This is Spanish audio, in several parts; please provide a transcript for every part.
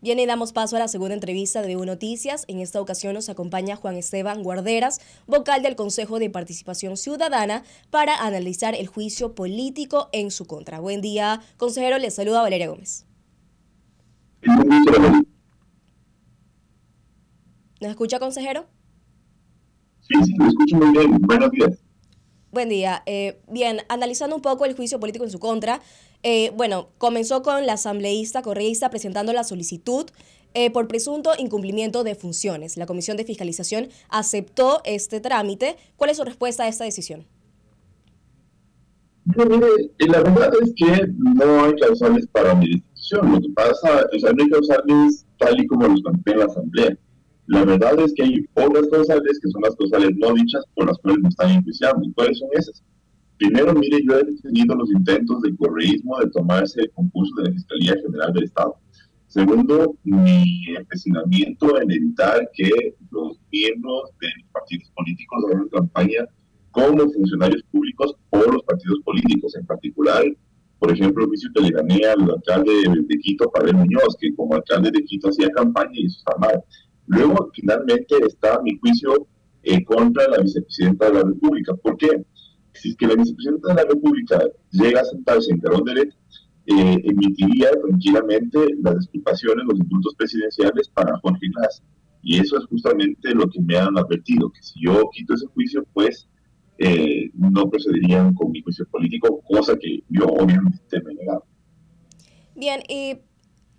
Bien, y damos paso a la segunda entrevista de U Noticias. En esta ocasión nos acompaña Juan Esteban Guarderas, vocal del Consejo de Participación Ciudadana, para analizar el juicio político en su contra. Buen día, consejero. Le saluda Valeria Gómez. ¿Nos escucha, consejero? Sí, sí, lo escucho muy bien. Buenos días. Buen día. Eh, bien, analizando un poco el juicio político en su contra, eh, bueno, comenzó con la asambleísta correísta presentando la solicitud eh, por presunto incumplimiento de funciones. La Comisión de Fiscalización aceptó este trámite. ¿Cuál es su respuesta a esta decisión? la verdad es que no hay causales para mi decisión. Lo que pasa, o sea, no hay causales tal y como los plantea la Asamblea. La verdad es que hay otras causales que son las causales no dichas por las cuales me están enjuiciando. ¿Y cuáles son esas? Primero, mire, yo he defendido los intentos de correísmo de tomarse el concurso de la Fiscalía General del Estado. Segundo, mi empecinamiento en evitar que los miembros de los partidos políticos hagan campaña como funcionarios públicos o los partidos políticos, en particular, por ejemplo, el juicio que le gané al alcalde de Quito, Pavel Muñoz, que como alcalde de Quito hacía campaña y eso está mal. Luego, finalmente, está mi juicio contra la vicepresidenta de la República. ¿Por qué? si es que la vicepresidenta de la República llega a sentarse en Carón Deret, eh, emitiría tranquilamente las explicaciones, los indultos presidenciales para Jorge Glass. Y eso es justamente lo que me han advertido, que si yo quito ese juicio, pues eh, no procederían con mi juicio político, cosa que yo obviamente me he negado. Bien, y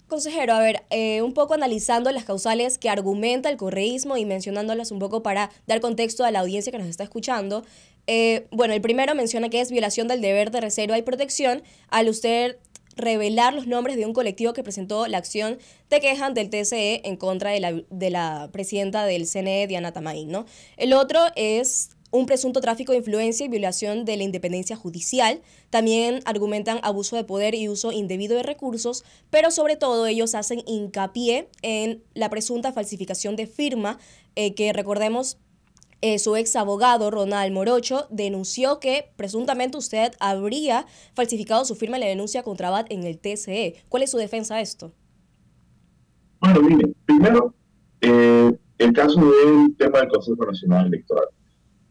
Consejero, a ver, eh, un poco analizando las causales que argumenta el correísmo y mencionándolas un poco para dar contexto a la audiencia que nos está escuchando. Eh, bueno, el primero menciona que es violación del deber de reserva y protección al usted revelar los nombres de un colectivo que presentó la acción de queja del TCE en contra de la, de la presidenta del CNE, Diana Tamaín, ¿no? El otro es un presunto tráfico de influencia y violación de la independencia judicial. También argumentan abuso de poder y uso indebido de recursos, pero sobre todo ellos hacen hincapié en la presunta falsificación de firma eh, que recordemos eh, su ex abogado, Ronald Morocho, denunció que presuntamente usted habría falsificado su firma en la denuncia contra BAT en el TCE. ¿Cuál es su defensa a esto? Bueno, mire, primero, eh, el caso del tema del Consejo Nacional Electoral.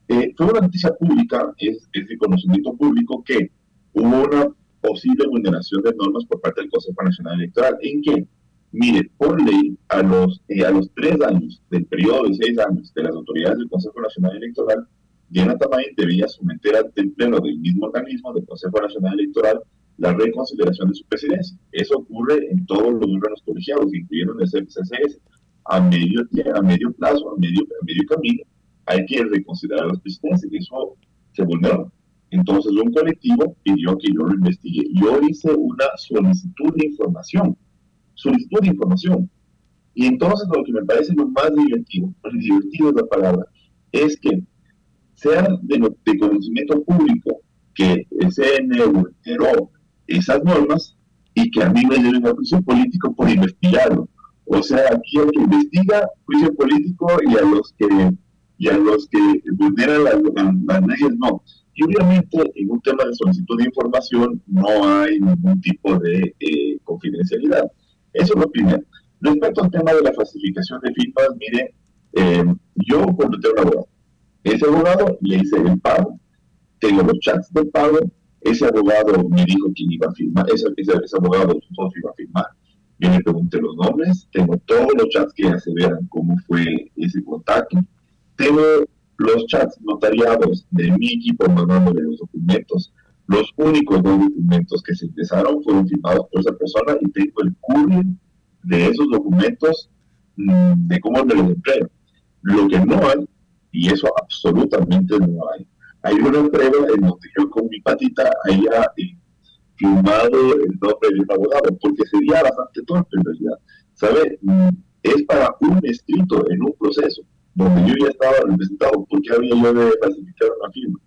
Eh, fue una noticia pública, es, es de conocimiento público, que hubo una posible vulneración de normas por parte del Consejo Nacional Electoral. ¿En qué? Mire, por ley, a los, eh, a los tres años del periodo de seis años de las autoridades del Consejo Nacional Electoral, Diana Tamayo debía someter ante el pleno del mismo organismo del Consejo Nacional Electoral la reconsideración de su presidencia. Eso ocurre en todos los órganos colegiados, incluyendo el CCS. A medio, a medio plazo, a medio camino, hay que reconsiderar las presidencias. Eso se vulneró. Entonces, un colectivo pidió que yo lo investigue. Yo hice una solicitud de información solicitud de información. Y entonces lo que me parece lo más divertido, divertido es la palabra, es que sea de, conocimiento público que CNE vulneró esas normas y que a mí me lleven a juicio político por investigarlo. O sea, aquí el que investiga juicio político y a los que y a los que vulneran las, leyes no. Y obviamente en un tema de solicitud de información no hay ningún tipo de eh, confidencialidad. Eso es lo primero. Respecto al tema de la falsificación de firmas, mire, eh, yo contraté a un abogado. Ese abogado le hice el pago, tengo los chats del pago, ese abogado me dijo quién iba a firmar, ese, ese, abogado su socio iba a firmar. Yo le pregunté los nombres, tengo todos los chats que aseveran cómo fue ese contacto, tengo los chats notariados de mi equipo mandándole los documentos, los únicos dos documentos que se ingresaron fueron firmados por esa persona y tengo el curry de esos documentos mm, de cómo me los entrego. Lo que no hay, y eso absolutamente no hay, hay una prueba en donde yo con mi patita haya eh, firmado el nombre de un abogado, porque sería bastante torpe en realidad. ¿Sabe? Mm, es para un escrito en un proceso donde yo ya estaba representado, ¿por qué había yo de falsificar una firma?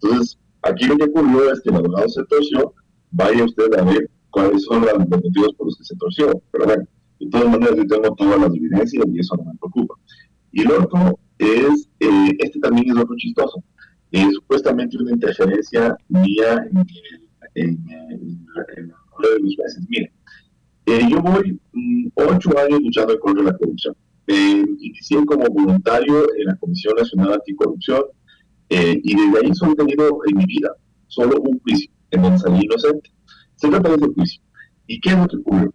Entonces, Aquí lo que ocurrió es que el abogado se torció, vaya usted a ver cuáles son los motivos por los que se torció. Pero bueno, de todas maneras yo tengo todas las evidencias y eso no me preocupa. Y el otro es, eh, este también es otro chistoso, es supuestamente una interferencia mía en, en, en, de los jueces. Mire, Eh, yo voy mm, ocho años luchando contra la corrupción. Eh, inicié como voluntario en la Comisión Nacional Anticorrupción eh, y desde ahí solo he tenido en mi vida solo un juicio en donde salí inocente. Se trata de ese juicio. ¿Y qué es lo que ocurrió?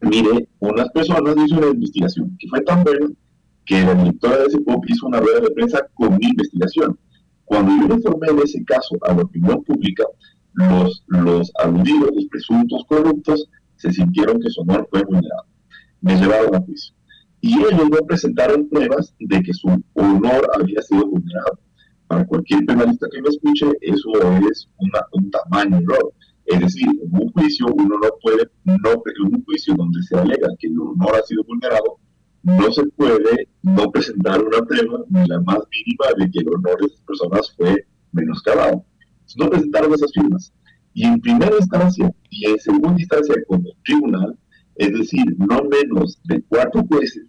Mire, unas personas hizo una investigación que fue tan buena que la directora de ese POP hizo una rueda de prensa con mi investigación. Cuando yo informé de ese caso a la opinión pública, los, los aludidos, los presuntos corruptos, se sintieron que su honor fue vulnerado. Me llevaron a juicio. Y ellos no presentaron pruebas de que su honor había sido vulnerado. Para cualquier penalista que me escuche, eso es un tamaño error. Es decir, en un juicio uno no puede, no, en un juicio donde se alega que el honor ha sido vulnerado, no se puede no presentar una prueba ni la más mínima de que el honor de esas personas fue menoscabado. No presentaron esas firmas. Y en primera instancia y en segunda instancia como tribunal, es decir, no menos de cuatro jueces,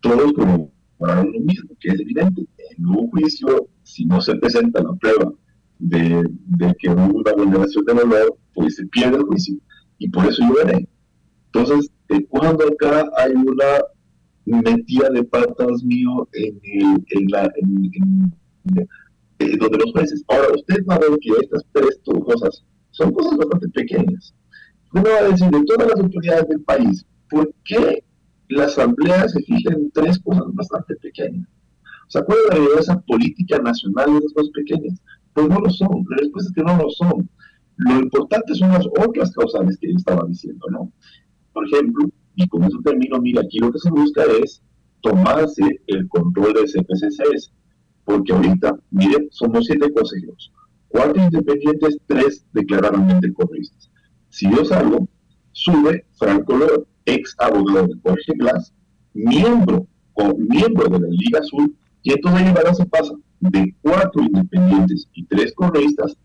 todos corroboraron lo mismo, que es evidente. En un juicio, si no se presenta la prueba de, que hubo una vulneración del honor, pues se pierde el juicio. Y por eso yo gané. Entonces, cuando acá hay una metida de patas mío en, en la, eh, donde los jueces. Ahora, usted va a ver que estas tres cosas son cosas bastante pequeñas. Uno va a decir, de todas las autoridades del país, ¿por qué la Asamblea se fija en tres cosas bastante pequeñas? ¿Se acuerdan de esa política nacional de esas cosas pequeñas? Pues no lo son. La respuesta es que no lo son. Lo importante son las otras causales que yo estaba diciendo, ¿no? Por ejemplo, y con eso termino, mira, aquí lo que se busca es tomarse el control del CPCCS, porque ahorita, miren, somos siete consejeros, cuatro independientes, tres declaradamente correístas. Si yo salgo, sube Franco Loro, ex abogado de Jorge Glass, miembro, o miembro de la Liga Azul, y entonces ahí se pasa de cuatro independientes y tres correístas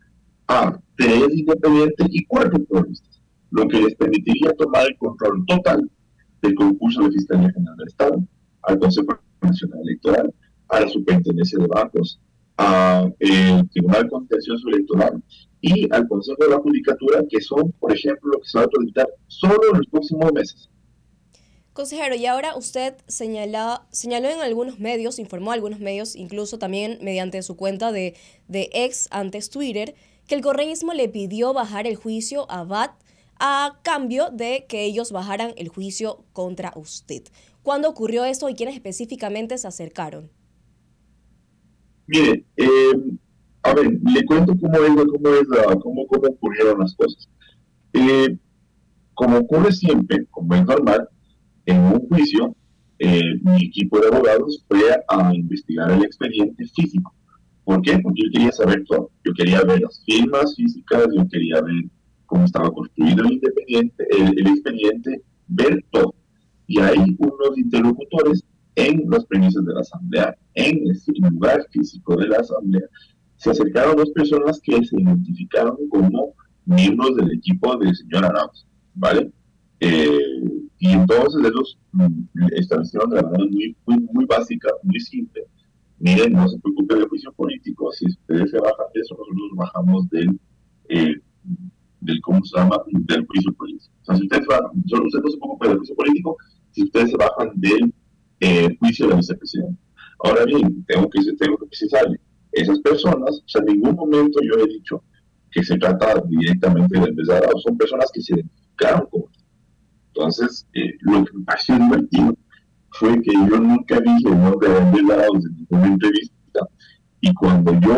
a tres independientes y cuatro correístas, lo que les permitiría tomar el control total del concurso de Fiscalía General del Estado, al Consejo Nacional Electoral, a la Superintendencia de Bancos, al Tribunal Contencioso Electoral y al Consejo de la Judicatura, que son, por ejemplo, lo que se va a autorizar solo en los próximos meses. Consejero, y ahora usted señala, señaló en algunos medios, informó a algunos medios, incluso también mediante su cuenta de, de ex antes Twitter, que el correísmo le pidió bajar el juicio a BAT a cambio de que ellos bajaran el juicio contra usted. ¿Cuándo ocurrió esto y quiénes específicamente se acercaron? Mire, eh, a ver, le cuento cómo es, cómo es cómo, cómo ocurrieron las cosas. Eh, como ocurre siempre, como es normal, en un juicio, eh, mi equipo de abogados fue a investigar el expediente físico. ¿Por qué? Porque yo quería saber todo. Yo quería ver las firmas físicas, yo quería ver cómo estaba construido el, independiente, el, expediente, ver todo. Y hay unos interlocutores en los premisas de la asamblea, en el lugar físico de la asamblea, se acercaron dos personas que se identificaron como miembros del equipo del señor Arauz, ¿vale? Eh, y entonces ellos mm, establecieron de manera muy, muy, muy básica, muy simple. Miren, no se preocupe del juicio político, si ustedes se bajan de eso, nosotros bajamos del eh, del, ¿cómo se llama?, del juicio político. O sea, si ustedes bajan, usted no se preocupa del juicio político, si ustedes se bajan del eh, juicio de la. Ahora bien, tengo que, tengo que precisarle, esas personas, o sea, en ningún momento yo he dicho que se trata directamente de empezar, son personas que se identificaron como entonces, eh, lo que me pareció divertido fue que yo nunca dije el nombre de Andrés Arauz en ninguna entrevista. Y cuando yo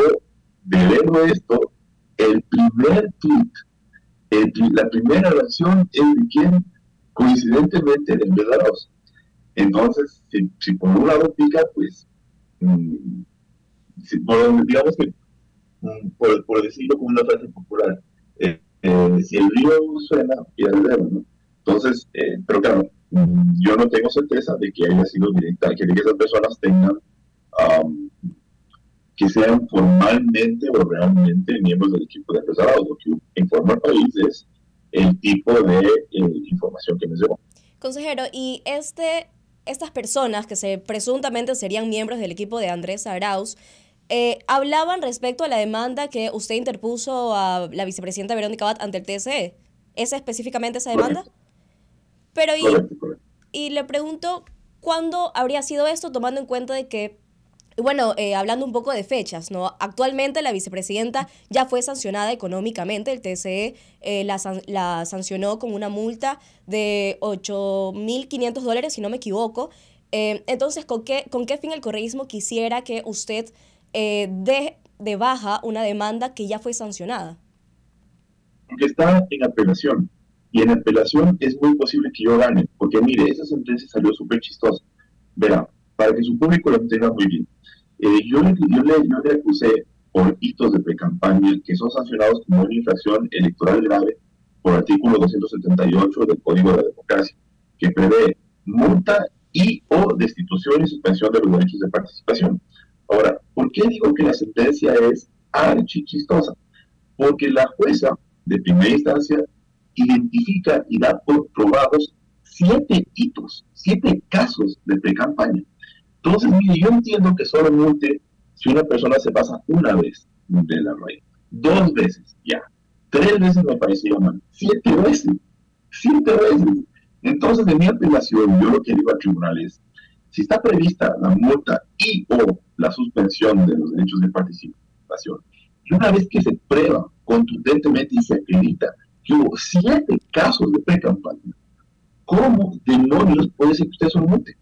delego esto, el primer tweet la primera reacción es de quien coincidentemente de. Entonces, si, por un lado pica, pues, mm, digamos que, mm, por, decirlo como una frase popular, eh, eh, si el río suena, pierde ¿no? Entonces, eh, pero claro, mm, yo no tengo certeza de que haya sido directa, que, esas personas tengan que sean formalmente o realmente miembros del equipo de empresarios. Lo que informa el país es el tipo de eh, información que me llegó. Consejero, y este, estas personas que se presuntamente serían miembros del equipo de Andrés Arauz, eh, hablaban respecto a la demanda que usted interpuso a la vicepresidenta Verónica Bat ante el TSE. ¿Es específicamente esa demanda? Pero y, y le pregunto, ¿cuándo habría sido esto tomando en cuenta de que bueno, eh, hablando un poco de fechas, ¿no? Actualmente la vicepresidenta ya fue sancionada económicamente, el TCE eh, la, la, sancionó con una multa de 8.500 dólares, si no me equivoco. Entonces, ¿con qué, ¿con qué fin el correísmo quisiera que usted dé de baja una demanda que ya fue sancionada? Porque está en apelación. Y en apelación es muy posible que yo gane, porque mire, esa sentencia salió súper chistosa. Verá, para que su público lo entienda muy bien. Eh, yo, le, yo, le, yo, le, acusé por hitos de pre-campaña que son sancionados como una infracción electoral grave por artículo 278 del Código de la Democracia, que prevé multa y o destitución y suspensión de los derechos de participación. Ahora, ¿por qué digo que la sentencia es archichistosa? Porque la jueza de primera instancia identifica y da por probados siete hitos, siete casos de pre-campaña. Entonces, mire, yo entiendo que solamente si una persona se pasa una vez de la raíz, dos veces, ya, tres veces me parecía mal, siete veces, siete veces. Entonces, en mi apelación, yo lo que digo al tribunal es, si está prevista la multa y o la suspensión de los derechos de participación, y una vez que se prueba contundentemente y se acredita que hubo siete casos de pre-campaña, ¿cómo demonios puede ser que usted se mute?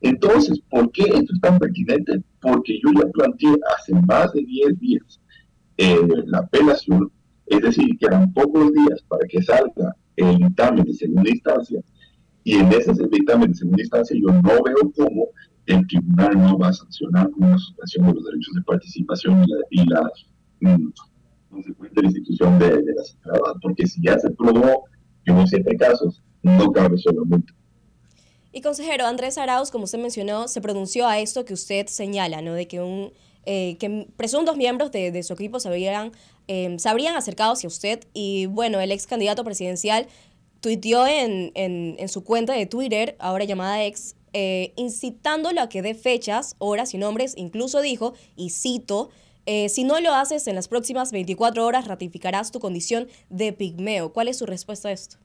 Entonces, ¿por qué esto es tan pertinente? Porque yo ya planteé hace más de 10 días eh, la apelación, es decir, que eran pocos días para que salga el dictamen de segunda instancia, y en ese dictamen de segunda instancia yo no veo cómo el tribunal no va a sancionar con una suspensión de los derechos de participación y la, mm, consecuente institución de, de la porque si ya se probó que hubo siete casos, no cabe solamente y consejero Andrés Arauz, como usted mencionó, se pronunció a esto que usted señala, ¿no? De que un eh, que presuntos miembros de, de su equipo se, habrían, eh, se habrían acercado hacia usted y bueno, el ex candidato presidencial tuiteó en, en, en su cuenta de Twitter, ahora llamada ex, eh, incitándolo a que dé fechas, horas y nombres, incluso dijo, y cito, eh, si no lo haces en las próximas 24 horas, ratificarás tu condición de pigmeo. ¿Cuál es su respuesta a esto?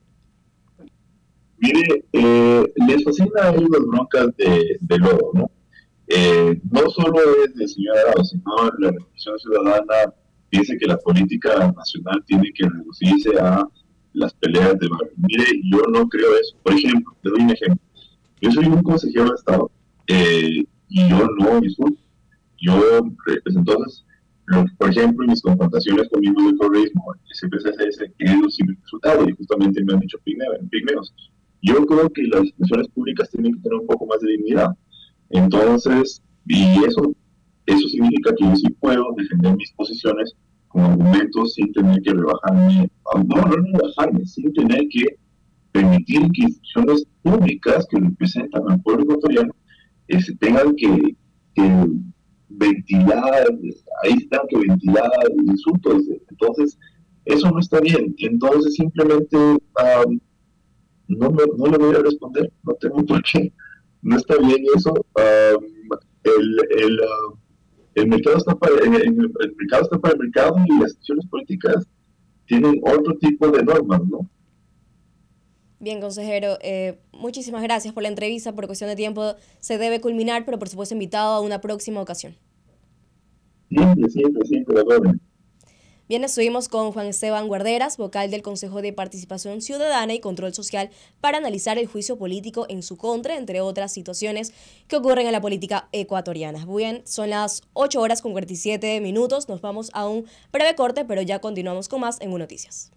Mire, eh, les fascina las broncas de, de lodo, ¿no? Eh, no solo es de señor Arao, sino la reflexión ciudadana dice que la política nacional tiene que reducirse a las peleas de barrio. Mire, yo no creo eso. Por ejemplo, le doy un ejemplo. Yo soy un consejero de Estado eh, y yo no insulto. Yo, pues entonces, por ejemplo, en mis confrontaciones con miembros del correísmo, el SPCS, he sido siempre resultado y justamente me han dicho pigmeos. Yo creo que las instituciones públicas tienen que tener un poco más de dignidad. Entonces, y eso, eso significa que yo sí puedo defender mis posiciones con argumentos sin tener que rebajarme, no, no rebajarme, sin tener que permitir que instituciones públicas que representan al pueblo ecuatoriano eh, se tengan que, ventilar, ahí tengan que ventilar insultos. Entonces, eso no está bien. Entonces, simplemente no, no le voy a responder, no tengo por qué. No está bien eso. el, el, el, mercado está para, el, el, mercado está para el mercado y las decisiones políticas tienen otro tipo de normas, ¿no? Bien, consejero, eh, muchísimas gracias por la entrevista. Por cuestión de tiempo se debe culminar, pero por supuesto invitado a una próxima ocasión. Siempre, siempre, siempre, la Bien, estuvimos con Juan Esteban Guarderas, vocal del Consejo de Participación Ciudadana y Control Social, para analizar el juicio político en su contra, entre otras situaciones que ocurren en la política ecuatoriana. Bien, son las 8 horas con 47 minutos, nos vamos a un breve corte, pero ya continuamos con más en Un Noticias.